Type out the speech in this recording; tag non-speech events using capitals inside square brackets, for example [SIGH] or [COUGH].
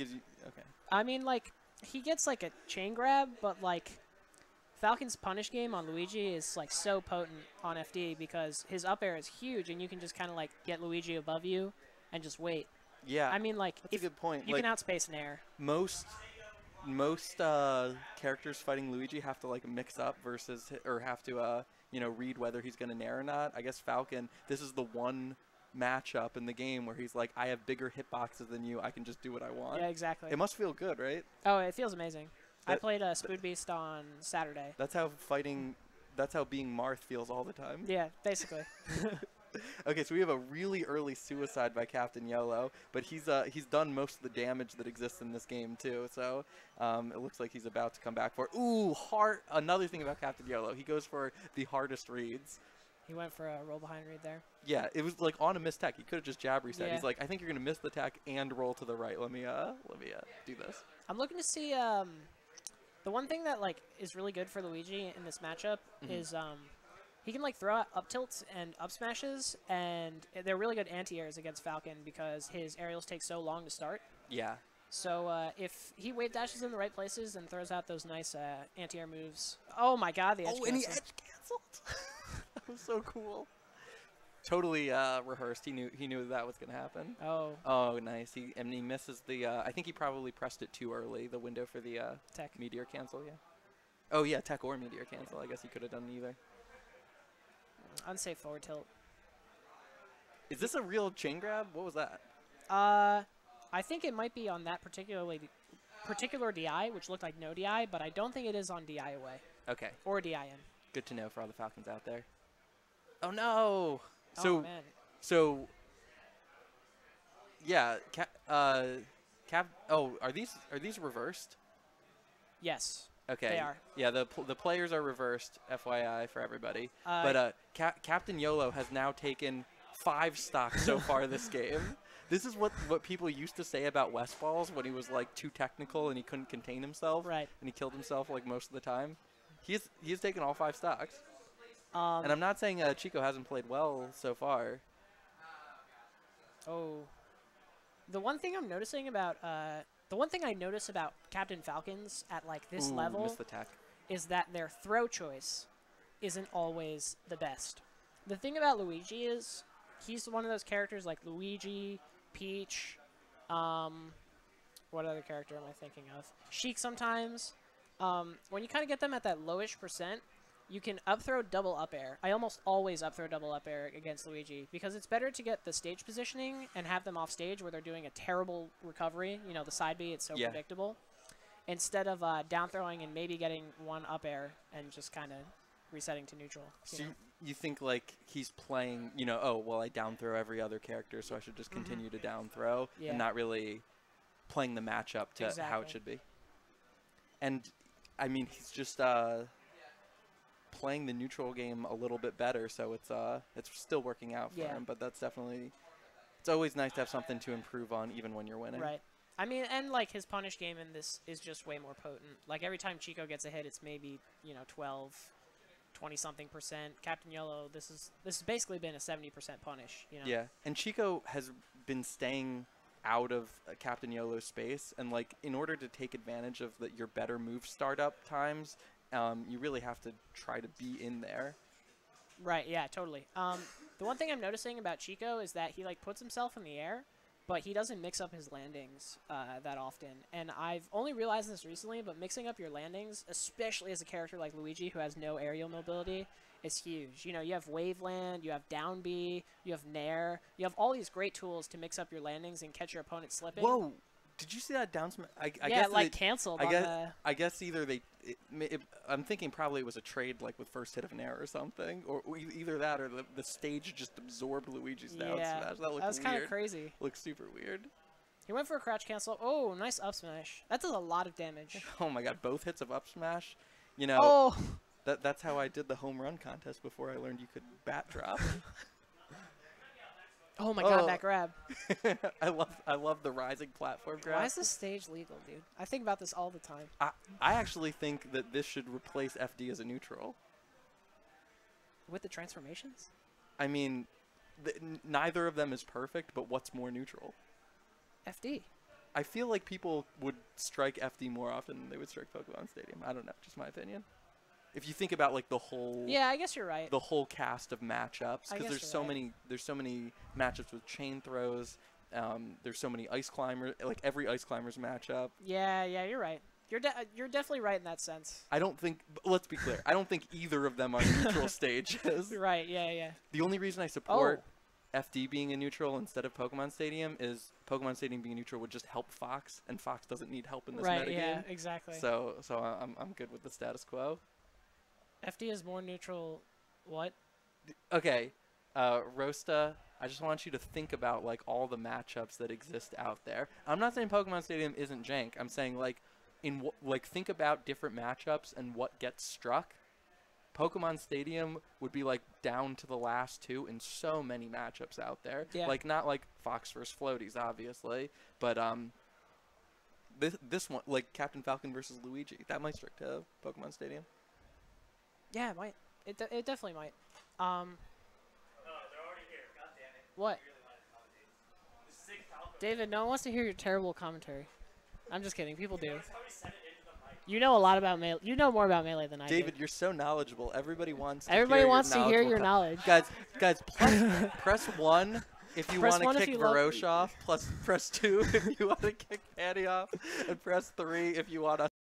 Gives you okay. I mean, like he gets like a chain grab, but like Falcon's punish game on Luigi is like so potent on FD because his up air is huge, and you can just kind of like get Luigi above you and just wait. Yeah, I mean, like that's if a good point. you like can outspace an air. most most uh, characters fighting Luigi have to like mix up versus or have to uh, you know read whether he's going to nair or not. I guess Falcon. This is the one matchup in the game where he's like, I have bigger hitboxes than you. I can just do what I want. Yeah, exactly. It must feel good, right? oh, it feels amazing. I played a Spood Beast on Saturday. That's how fighting. That's how being Marth feels all the time. Yeah, basically. [LAUGHS] Okay, so we have a really early suicide by Captain Yolo, but he's uh, he's done most of the damage that exists in this game too. So um, it looks like he's about to come back for. Ooh, heart! Another thing about Captain Yolo, he goes for the hardest reads. He went for a roll behind read there. Yeah, it was like on a miss tech. He could have just jab reset. Yeah. He's like, I think you're gonna miss the tech and roll to the right. Let me uh, let me uh, do this. I'm looking to see um, the one thing that like is really good for Luigi in this matchup Mhm. is um, he can like throw out up tilts and up smashes, and they're really good anti airs against Falcon because his aerials take so long to start. Yeah, So uh, if he wave dashes in the right places and throws out those nice uh, anti air moves, oh my god, the edge oh, and he cancel. edge canceled. [LAUGHS] was [LAUGHS] so cool. Totally uh, rehearsed. He knew he knew that was gonna happen. Oh, Oh, nice. He and he misses the. Uh, I think he probably pressed it too early. The window for the uh, tech. meteor cancel. Yeah. Oh yeah, tech or meteor cancel. I guess he could have done either. Unsafe forward tilt. Is this a real chain grab? What was that? Uh, I think it might be on that particularly particular DI, which looked like no DI, but I don't think it is on DI away Okay, or DIN. good to know for all the Falcons out there. Oh no. So oh man, so. Yeah, cap. Uh, cap. Oh, are these are these reversed? yes, Okay. They are. Yeah, the the players are reversed. FYI for everybody. uh, But uh, Cap- Captain YOLO has now taken five stocks so far this [LAUGHS] game. This is what, what people used to say about Westballz when he was like too technical and he couldn't contain himself right. and he killed himself like most of the time. He's he's taken all five stocks. Um, And I'm not saying uh, Chico hasn't played well so far. oh, the one thing I'm noticing about uh, the one thing I notice about Captain Falcons at like this Ooh, level the tech. is that their throw choice isn't always the best. The thing about Luigi is he's one of those characters like Luigi, Peach, um, what other character am I thinking of? Sheik sometimes. Um, when you kind of get them at that lowish percent, you can up throw double up air. I almost always up throw double up air against Luigi because it's better to get the stage positioning and have them off stage where they're doing a terrible recovery. You know, the side B, it's so Yeah. predictable. Instead of uh, down throwing and maybe getting one up air and just kind of resetting to neutral. you So know? you, think like he's playing, you know, oh well, I down throw every other character, so I should just Mhm. continue to down throw Yeah. and not really playing the matchup to how it should be. And I mean, he's just uh, playing the neutral game a little bit better, so it's uh, it's still working out for Yeah. him. But that's definitely, it's always nice to have something to improve on, even when you're winning. Right. I mean, and like his punish game in this is just way more potent. Like every time Chico gets a hit, it's maybe you know 12, 20 something percent. Captain Yolo, this is this has basically been a 70 percent punish. You know. Yeah, and Chico has been staying out of uh, Captain Yolo's space, and like in order to take advantage of the, your better move startup times, um, you really have to try to be in there. Right. Yeah. Totally. Um, the one thing I'm noticing about Chico is that he like puts himself in the air, but he doesn't mix up his landings uh, that often. And I've only realized this recently, but mixing up your landings, especially as a character like Luigi who has no aerial mobility, is huge. You know, you have Waveland, you have Down B, you have Nair, you have all these great tools to mix up your landings and catch your opponent slipping. Whoa! Did you see that down smash? I, I yeah, guess like they- canceled I guess- the. I guess either they. It, it, I'm thinking probably it was a trade like with first hit of an air or something, or either that or the, the stage just absorbed Luigi's down Yeah, smash. That looked That was kind of crazy. Looks super weird. He went for a crouch cancel. Oh, nice up smash. That does a lot of damage. [LAUGHS] Oh my god, both hits of up smash. You know, Oh, That that's how I did the home run contest before I learned you could bat drop. [LAUGHS] oh my god, Oh. that grab. [LAUGHS] I love I love the rising platform grab. Why is this stage legal, dude? I think about this all the time. I, I actually think that this should replace FD as a neutral. With the transformations? I mean, neither of them is perfect, but what's more neutral? FD. I feel like people would strike FD more often than they would strike Pokemon Stadium. I don't know, just my opinion. If you think about like the whole Yeah, I guess you're right. the whole cast of matchups because there's so right. many there's so many matchups with chain throws. Um, there's so many ice climbers like every ice climbers matchup. Yeah, yeah, you're right. You're de- uh, you're definitely right in that sense. I don't think. Let's be clear. I don't think either of them are neutral [LAUGHS] stages. Right. Yeah, yeah. The only reason I Oh, support FD being a neutral instead of Pokemon Stadium is Pokemon Stadium being neutral would just help Fox, and Fox doesn't need help in this right. metagame. Yeah, exactly. So so I'm I'm good with the status quo. FD is more neutral. What? Okay, uh, Rosta, I just want you to think about like all the matchups that exist out there. I'm not saying Pokemon Stadium isn't jank. I'm saying like in like think about different matchups and what gets struck. Pokemon Stadium would be like down to the last two in so many matchups out there. Yeah. Like not like Fox versus Floaties, obviously, but um. This this one like Captain Falcon versus Luigi that might strike to Pokemon Stadium. Yeah, it might. It de- it definitely might. Um. What? David, no one wants to hear your terrible commentary. I'm just kidding. People do. You know a lot about melee. You know more about melee than I David, do. David, you're so knowledgeable. Everybody wants. To Everybody hear wants your to hear your knowledge. Guys, guys, plus, [LAUGHS] press one if you want to kick Varosh off. Plus, press two [LAUGHS] if you want to kick Patty off, and press three if you want to